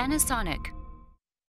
Panasonic.